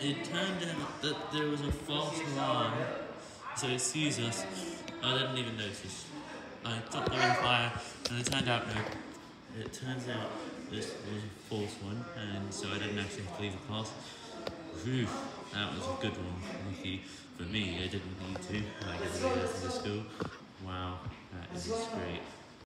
it turned out that there was a false alarm, so it sees us. I didn't even notice. I thought there was a fire, and it turned out no. It turns out this was a false one, and so I didn't actually have to leave the class. Whew, that was a good one. Lucky for me, I didn't need to. Like everybody to go the school. Wow, that is great.